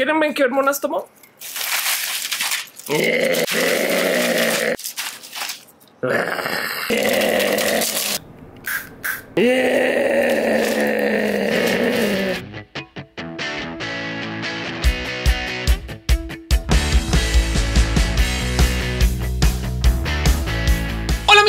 ¿Quieren ver qué hormonas tomó?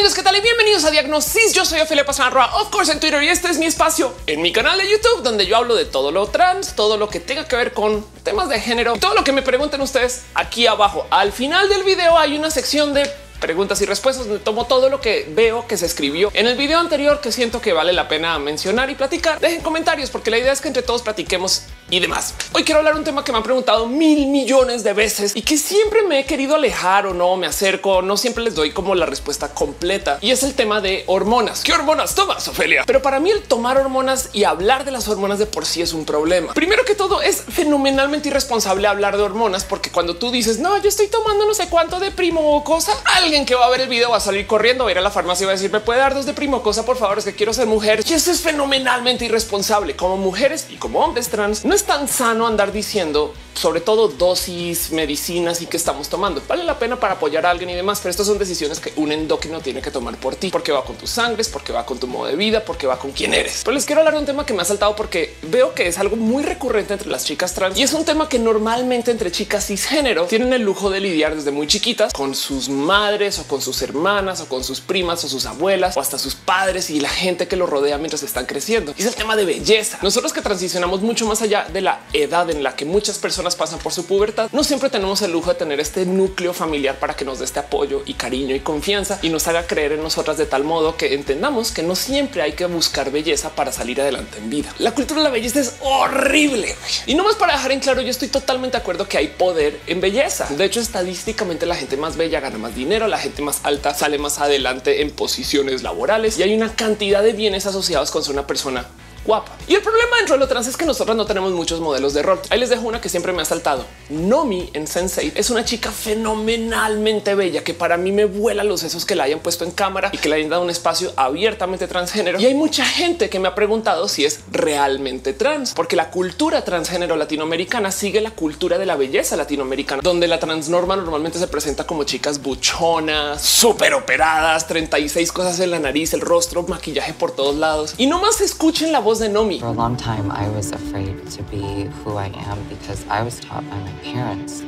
Amigos, ¿qué tal? Bienvenidos a Diagnosis. Yo soy Ophelia Pastrana, of course en Twitter y este es mi espacio en mi canal de YouTube donde yo hablo de todo lo trans, todo lo que tenga que ver con temas de género, todo lo que me pregunten ustedes aquí abajo. Al final del video hay una sección de preguntas y respuestas donde tomo todo lo que veo que se escribió en el video anterior que siento que vale la pena mencionar y platicar. Dejen comentarios porque la idea es que entre todos platiquemos y demás. Hoy quiero hablar un tema que me han preguntado mil millones de veces y que siempre me he querido alejar o no me acerco, no siempre les doy como la respuesta completa y es el tema de hormonas. ¿Qué hormonas tomas, Ofelia? Pero para mí el tomar hormonas y hablar de las hormonas de por sí es un problema. Primero que todo es fenomenalmente irresponsable hablar de hormonas porque cuando tú dices no, yo estoy tomando no sé cuánto de primo o cosa, alguien que va a ver el video va a salir corriendo, a ir a la farmacia y va a decir me puede dar dos de primo cosa, por favor, es que quiero ser mujer. Y eso es fenomenalmente irresponsable como mujeres y como hombres trans. No es tan sano andar diciendo sobre todo dosis, medicinas y que estamos tomando. Vale la pena para apoyar a alguien y demás, pero estas son decisiones que un endocrino tiene que tomar por ti, porque va con tus sangres, porque va con tu modo de vida, porque va con quién eres. Pero les quiero hablar de un tema que me ha saltado porque veo que es algo muy recurrente entre las chicas trans y es un tema que normalmente entre chicas cisgénero tienen el lujo de lidiar desde muy chiquitas con sus madres o con sus hermanas o con sus primas o sus abuelas o hasta sus padres y la gente que los rodea mientras están creciendo. Y es el tema de belleza. Nosotros que transicionamos mucho más allá de la edad en la que muchas personas pasan por su pubertad, no siempre tenemos el lujo de tener este núcleo familiar para que nos dé este apoyo y cariño y confianza y nos haga creer en nosotras de tal modo que entendamos que no siempre hay que buscar belleza para salir adelante en vida. La cultura de la belleza es horrible y no más para dejar en claro, yo estoy totalmente de acuerdo que hay poder en belleza. De hecho, estadísticamente la gente más bella gana más dinero, la gente más alta sale más adelante en posiciones laborales y hay una cantidad de bienes asociados con ser una persona guapa. Y el problema dentro de lo trans es que nosotros no tenemos muchos modelos de rol. Ahí les dejo una que siempre me ha saltado. Nomi en Sensei es una chica fenomenalmente bella que para mí me vuela los sesos que la hayan puesto en cámara y que le hayan dado un espacio abiertamente transgénero. Y hay mucha gente que me ha preguntado si es realmente trans, porque la cultura transgénero latinoamericana sigue la cultura de la belleza latinoamericana, donde la transnorma normalmente se presenta como chicas buchonas, súper operadas, 36 cosas en la nariz, el rostro, maquillaje por todos lados. Y no más escuchen la voz de Nomi. For a long time, I was afraid to be who I am because I was taught by my parents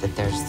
that there's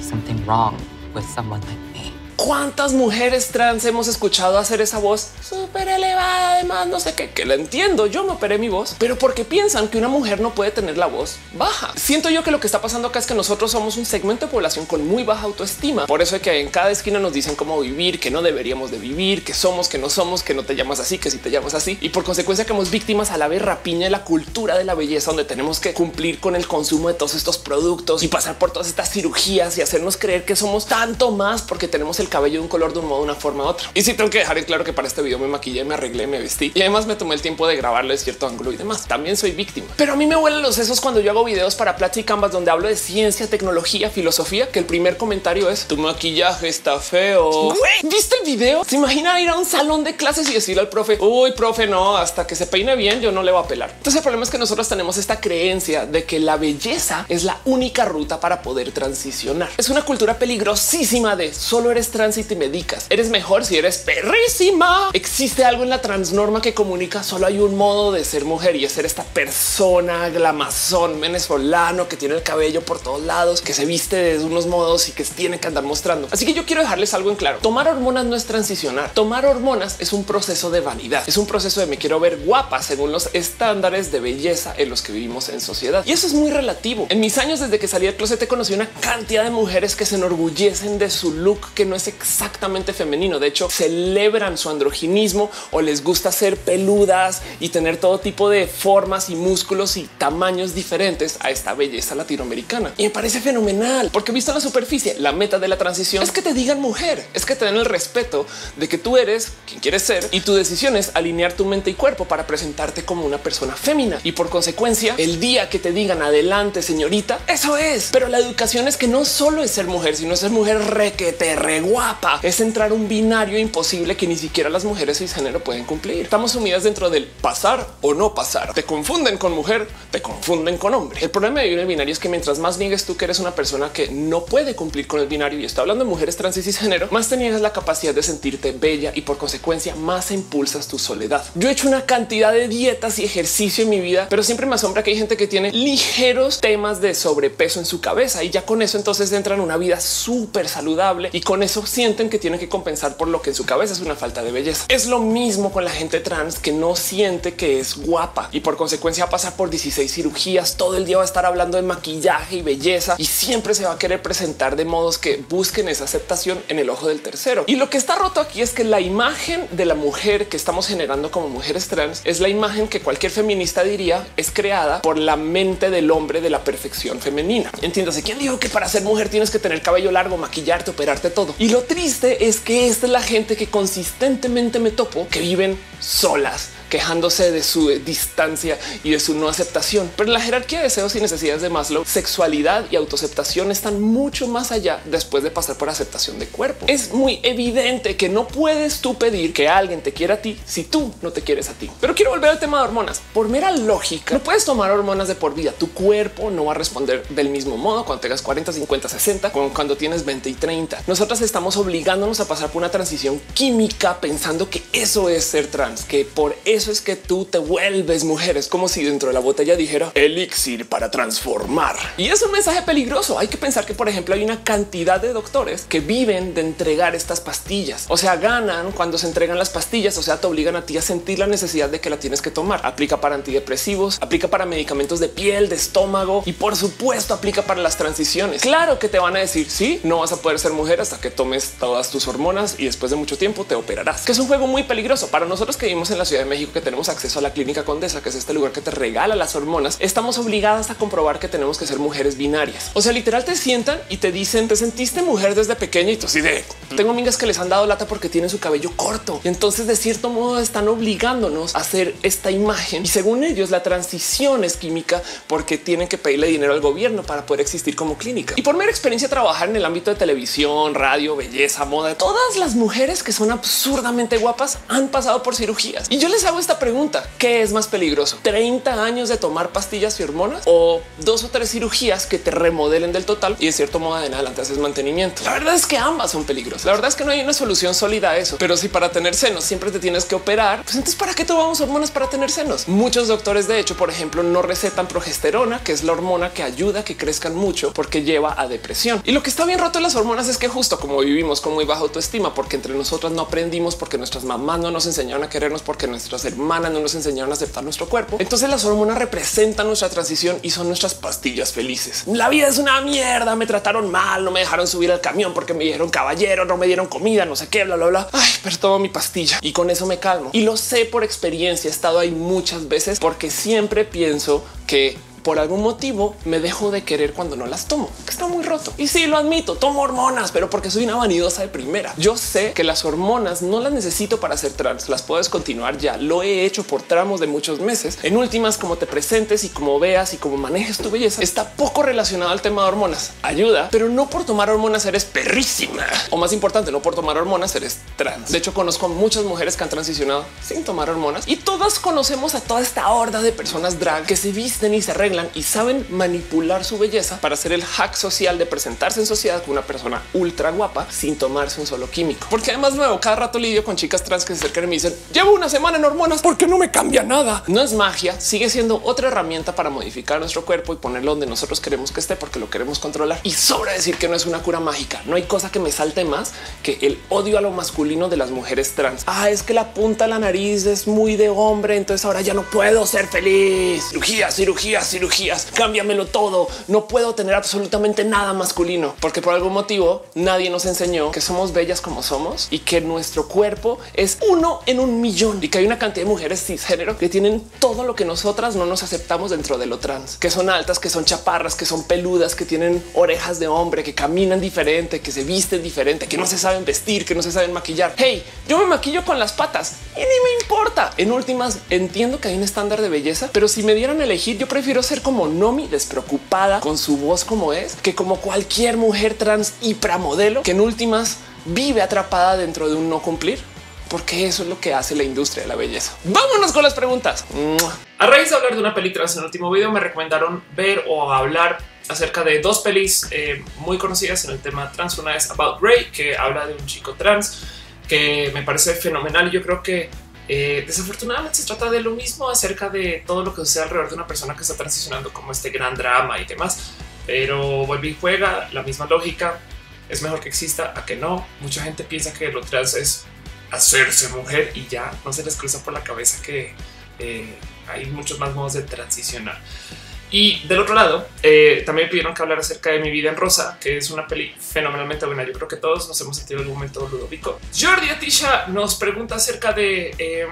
something wrong with someone like me. ¿Cuántas mujeres trans hemos escuchado hacer esa voz súper elevada? Además, no sé qué, que la entiendo. Yo me operé mi voz, pero porque piensan que una mujer no puede tener la voz baja. Siento yo que lo que está pasando acá es que nosotros somos un segmento de población con muy baja autoestima. Por eso es que en cada esquina nos dicen cómo vivir, que no deberíamos de vivir, que somos, que no somos, que no te llamas así, que si te llamas así. Y por consecuencia que hemos víctimas a la vez rapiña de la cultura de la belleza, donde tenemos que cumplir con el consumo de todos estos productos y pasar por todas estas cirugías y hacernos creer que somos tanto más porque tenemos el cabello de un color de un modo, una forma u otra. Y sí tengo que dejar en claro que para este video me maquillé, me arreglé, me vestí y además me tomé el tiempo de grabarle cierto ángulo y demás. También soy víctima, pero a mí me huelen los sesos cuando yo hago videos para Platzi Canvas donde hablo de ciencia, tecnología, filosofía, que el primer comentario es tu maquillaje está feo. ¿Viste el video? Se imagina ir a un salón de clases y decirle al profe, uy, profe, no, hasta que se peine bien, yo no le voy a pelar. Entonces el problema es que nosotros tenemos esta creencia de que la belleza es la única ruta para poder transicionar. Es una cultura peligrosísima de solo eres trans y te medicas. Eres mejor si eres perrísima. Existe algo en la transnorma que comunica solo hay un modo de ser mujer y es ser esta persona glamazón venezolano que tiene el cabello por todos lados, que se viste de unos modos y que tiene que andar mostrando. Así que yo quiero dejarles algo en claro. Tomar hormonas no es transicionar. Tomar hormonas es un proceso de vanidad. Es un proceso de me quiero ver guapa según los estándares de belleza en los que vivimos en sociedad. Y eso es muy relativo. En mis años desde que salí del closet conocí una cantidad de mujeres que se enorgullecen de su look que no exactamente femenino. De hecho, celebran su androginismo o les gusta ser peludas y tener todo tipo de formas y músculos y tamaños diferentes a esta belleza latinoamericana. Y me parece fenomenal porque visto la superficie, la meta de la transición es que te digan mujer, es que te den el respeto de que tú eres quien quieres ser y tu decisión es alinear tu mente y cuerpo para presentarte como una persona fémina. Y por consecuencia, el día que te digan adelante, señorita, eso es. Pero la educación es que no solo es ser mujer, sino ser mujer re que te re guapa es entrar un binario imposible que ni siquiera las mujeres cisgénero pueden cumplir. Estamos sumidas dentro del pasar o no pasar. Te confunden con mujer, te confunden con hombre. El problema de vivir en el binario es que mientras más niegues tú que eres una persona que no puede cumplir con el binario y está hablando de mujeres trans y cisgénero, más te niegas la capacidad de sentirte bella y por consecuencia más impulsas tu soledad. Yo he hecho una cantidad de dietas y ejercicio en mi vida, pero siempre me asombra que hay gente que tiene ligeros temas de sobrepeso en su cabeza y ya con eso entonces entran en una vida súper saludable y con eso sienten que tienen que compensar por lo que en su cabeza es una falta de belleza. Es lo mismo con la gente trans que no siente que es guapa y por consecuencia pasa por 16 cirugías, todo el día va a estar hablando de maquillaje y belleza y siempre se va a querer presentar de modos que busquen esa aceptación en el ojo del tercero. Y lo que está roto aquí es que la imagen de la mujer que estamos generando como mujeres trans es la imagen que cualquier feminista diría es creada por la mente del hombre de la perfección femenina. Entiéndase, ¿quién dijo que para ser mujer tienes que tener cabello largo, maquillarte, operarte todo? Lo triste es que esta es la gente que consistentemente me topo que viven solas quejándose de su distancia y de su no aceptación. Pero la jerarquía de deseos y necesidades de Maslow, sexualidad y autoaceptación están mucho más allá después de pasar por aceptación de cuerpo. Es muy evidente que no puedes tú pedir que alguien te quiera a ti si tú no te quieres a ti. Pero quiero volver al tema de hormonas. Por mera lógica, no puedes tomar hormonas de por vida. Tu cuerpo no va a responder del mismo modo cuando tengas 40, 50, 60, como cuando tienes 20 y 30. Nosotras estamos obligándonos a pasar por una transición química pensando que eso es ser trans, que por eso eso es que tú te vuelves mujer. Es como si dentro de la botella dijera elixir para transformar. Y es un mensaje peligroso. Hay que pensar que, por ejemplo, hay una cantidad de doctores que viven de entregar estas pastillas. O sea, ganan cuando se entregan las pastillas. O sea, te obligan a ti a sentir la necesidad de que la tienes que tomar. Aplica para antidepresivos, aplica para medicamentos de piel, de estómago y por supuesto aplica para las transiciones. Claro que te van a decir sí, no vas a poder ser mujer hasta que tomes todas tus hormonas y después de mucho tiempo te operarás, que es un juego muy peligroso para nosotros que vivimos en la Ciudad de México que tenemos acceso a la clínica Condesa, que es este lugar que te regala las hormonas, estamos obligadas a comprobar que tenemos que ser mujeres binarias. O sea, literal te sientan y te dicen, te sentiste mujer desde pequeña y tú así de tengo amigas que les han dado lata porque tienen su cabello corto y entonces de cierto modo están obligándonos a hacer esta imagen y según ellos la transición es química porque tienen que pedirle dinero al gobierno para poder existir como clínica. Y por mera experiencia trabajar en el ámbito de televisión, radio, belleza, moda, todas las mujeres que son absurdamente guapas han pasado por cirugías y yo les hago esta pregunta. ¿Qué es más peligroso? ¿30 años de tomar pastillas y hormonas o dos o tres cirugías que te remodelen del total y de cierto modo en adelante haces mantenimiento? La verdad es que ambas son peligrosas. La verdad es que no hay una solución sólida a eso. Pero si para tener senos siempre te tienes que operar, pues entonces ¿para qué tomamos hormonas para tener senos? Muchos doctores de hecho, por ejemplo, no recetan progesterona, que es la hormona que ayuda a que crezcan mucho porque lleva a depresión. Y lo que está bien roto en las hormonas es que justo como vivimos con muy baja autoestima, porque entre nosotras no aprendimos, porque nuestras mamás no nos enseñaron a querernos, porque nuestras hermanas no nos enseñaron a aceptar nuestro cuerpo. Entonces las hormonas representan nuestra transición y son nuestras pastillas felices. La vida es una mierda, me trataron mal, no me dejaron subir al camión porque me dijeron caballero, no me dieron comida, no sé qué, bla, bla, bla. Ay, pero tomo mi pastilla y con eso me calmo. Y lo sé por experiencia, he estado ahí muchas veces porque siempre pienso que por algún motivo me dejo de querer cuando no las tomo, está muy roto. Y sí, lo admito, tomo hormonas, pero porque soy una vanidosa de primera. Yo sé que las hormonas no las necesito para ser trans, las puedes continuar ya. Lo he hecho por tramos de muchos meses. En últimas, como te presentes y como veas y como manejes tu belleza, está poco relacionado al tema de hormonas. Ayuda, pero no por tomar hormonas eres perrísima. O más importante, no por tomar hormonas eres trans. De hecho, conozco a muchas mujeres que han transicionado sin tomar hormonas y todas conocemos a toda esta horda de personas drag que se visten y se arreglan y saben manipular su belleza para hacer el hack social de presentarse en sociedad con una persona ultra guapa sin tomarse un solo químico. Porque además nuevo, cada rato lidio con chicas trans que se acercan y me dicen llevo una semana en hormonas porque no me cambia nada. No es magia, sigue siendo otra herramienta para modificar nuestro cuerpo y ponerlo donde nosotros queremos que esté porque lo queremos controlar. Y sobra decir que no es una cura mágica. No hay cosa que me salte más que el odio a lo masculino de las mujeres trans. Ah, es que la punta de la nariz es muy de hombre, entonces ahora ya no puedo ser feliz. Cirugía, cirugía, cirugía cirugías, cámbiamelo todo. No puedo tener absolutamente nada masculino porque por algún motivo nadie nos enseñó que somos bellas como somos y que nuestro cuerpo es uno en un millón y que hay una cantidad de mujeres cisgénero que tienen todo lo que nosotras no nos aceptamos dentro de lo trans, que son altas, que son chaparras, que son peludas, que tienen orejas de hombre, que caminan diferente, que se visten diferente, que no se saben vestir, que no se saben maquillar. Hey, yo me maquillo con las patas y ni me importa. En últimas, entiendo que hay un estándar de belleza, pero si me dieran a elegir, yo prefiero ser como Nomi despreocupada con su voz como es, que como cualquier mujer trans hipramodelo que en últimas vive atrapada dentro de un no cumplir porque eso es lo que hace la industria de la belleza. Vámonos con las preguntas. A raíz de hablar de una peli trans en el último video, me recomendaron ver o hablar acerca de dos pelis eh, muy conocidas en el tema trans. Una es About Ray, que habla de un chico trans que me parece fenomenal. Yo creo que eh, desafortunadamente se trata de lo mismo acerca de todo lo que sucede alrededor de una persona que está transicionando como este gran drama y demás. Pero vuelve y juega la misma lógica. Es mejor que exista a que no. Mucha gente piensa que lo trans es hacerse mujer y ya no se les cruza por la cabeza que eh, hay muchos más modos de transicionar. Y del otro lado, eh, también pidieron que hablar acerca de mi vida en rosa, que es una peli fenomenalmente buena. Yo creo que todos nos hemos sentido en algún momento Ludovico. Jordi Atisha nos pregunta acerca de em,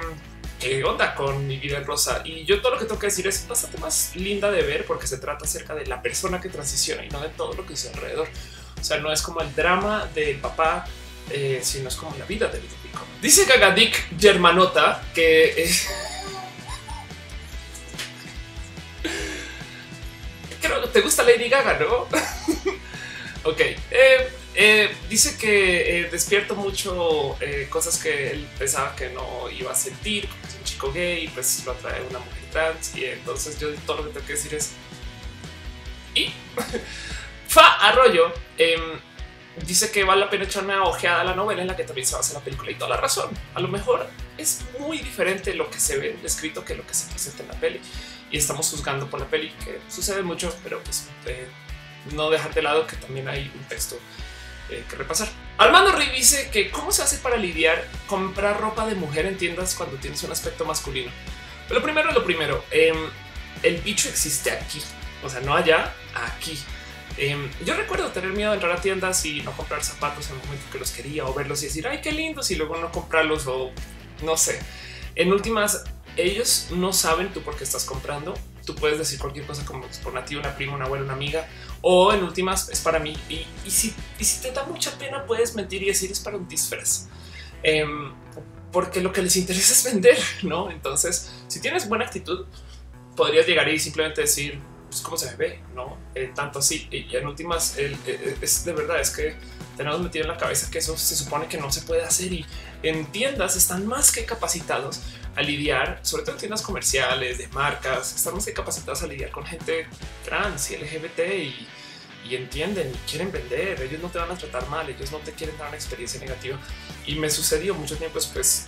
qué onda con mi vida en rosa. Y yo todo lo que tengo que decir es bastante más linda de ver porque se trata acerca de la persona que transiciona y no de todo lo que es alrededor. O sea, no es como el drama del papá, eh, sino es como la vida del Ludovico. Dice Gagadik Germanota que... Eh, creo que te gusta Lady Gaga, ¿no? ok. Eh, eh, dice que eh, despierto mucho cosas que él pensaba que no iba a sentir, porque es un chico gay, pues lo atrae una mujer trans. Y entonces yo todo lo que tengo que decir es. Y Fa Arroyo em, dice que vale la pena echar una ojeada a la novela en la que también se basa la película y toda la razón. A lo mejor es muy diferente lo que se ve escrito que lo que se presenta en la peli y estamos juzgando por la peli, que sucede mucho, pero pues eh, no dejar de lado que también hay un texto eh, que repasar. Armando Rey dice que cómo se hace para lidiar comprar ropa de mujer en tiendas cuando tienes un aspecto masculino. Pero lo primero lo primero. Em, el bicho existe aquí, o sea, no allá, aquí. Em, yo recuerdo tener miedo de entrar a tiendas y no comprar zapatos en el momento que los quería o verlos y decir ay, qué lindos y luego no comprarlos o no sé. En últimas, ellos no saben tú por qué estás comprando. Tú puedes decir cualquier cosa como por una tía, una prima, una abuela, una amiga, o en últimas es para mí. Y, si, si, te da mucha pena, puedes mentir y decir es para un disfraz. Em, porque lo que les interesa es vender, ¿no? Entonces, si tienes buena actitud, podrías llegar y simplemente decir pues, cómo se ve, ¿no? Eh, tanto así. Y, en últimas, es de verdad, es que tenemos metido en la cabeza que eso se supone que no se puede hacer y en tiendas están más que capacitados a lidiar, sobre todo en tiendas comerciales, de marcas, estamos capacitados a lidiar con gente trans y LGBT y, entienden y quieren vender. Ellos no te van a tratar mal, ellos no te quieren dar una experiencia negativa. Y me sucedió mucho tiempo después.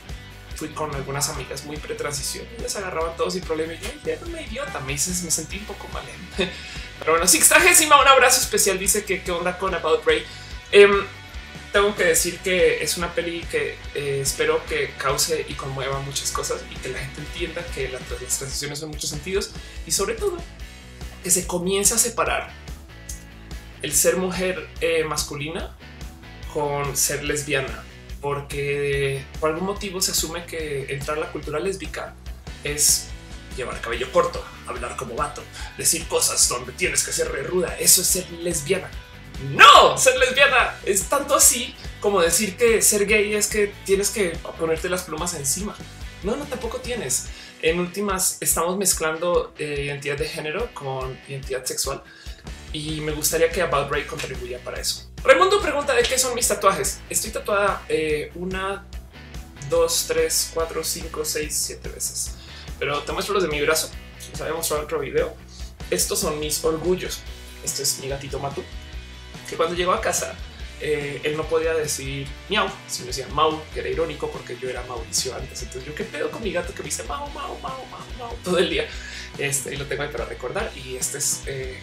Fui con algunas amigas muy pretransición y les agarraban todos sin problema. Y yo, era una idiota, me, hice, me sentí un poco mal. Pero bueno, Sixtagésima, un abrazo especial. Dice que qué onda con About Ray. Em, tengo que decir que es una peli que eh, espero que cause y conmueva muchas cosas y que la gente entienda que las transiciones son muchos sentidos y sobre todo que se comience a separar el ser mujer eh, masculina con ser lesbiana, porque por algún motivo se asume que entrar a la cultura lésbica es llevar cabello corto, hablar como vato, decir cosas donde tienes que ser ruda. Eso es ser lesbiana. No, ser lesbiana es tanto así como decir que ser gay es que tienes que ponerte las plumas encima. No, no, tampoco tienes. En últimas, estamos mezclando eh, identidad de género con identidad sexual y me gustaría que About Ray contribuya para eso. Raimundo pregunta de qué son mis tatuajes. Estoy tatuada eh, una, dos, tres, cuatro, cinco, seis, siete veces, pero te muestro los de mi brazo. Les había mostrado otro video. Estos son mis orgullos. Este es mi gatito Matu que cuando llegó a casa, eh, él no podía decir miau, sino decía Mau, que era irónico porque yo era Mauricio antes. Entonces yo qué pedo con mi gato que me dice Mau, Mau, Mau, Mau, Mau todo el día. Este y lo tengo ahí para recordar. Y este es eh,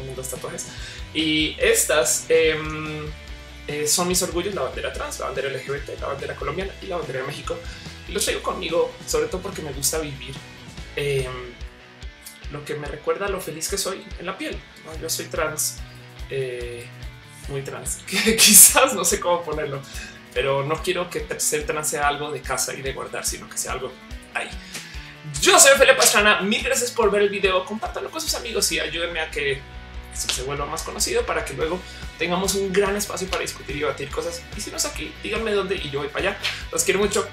uno de los tatuajes. Y estas em, eh, son mis orgullos: la bandera trans, la bandera LGBT, la bandera colombiana y la bandera de México. Y los traigo conmigo, sobre todo porque me gusta vivir em, lo que me recuerda lo feliz que soy en la piel. Yo soy trans. Eh, muy trans, quizás no sé cómo ponerlo, pero no quiero que ser trans sea algo de casa y de guardar, sino que sea algo ahí. Yo soy Felipe Pastrana, mil gracias por ver el video, compártanlo con sus amigos y ayúdenme a que se vuelva más conocido para que luego tengamos un gran espacio para discutir y debatir cosas. Y si no es aquí, díganme dónde y yo voy para allá. Los quiero mucho.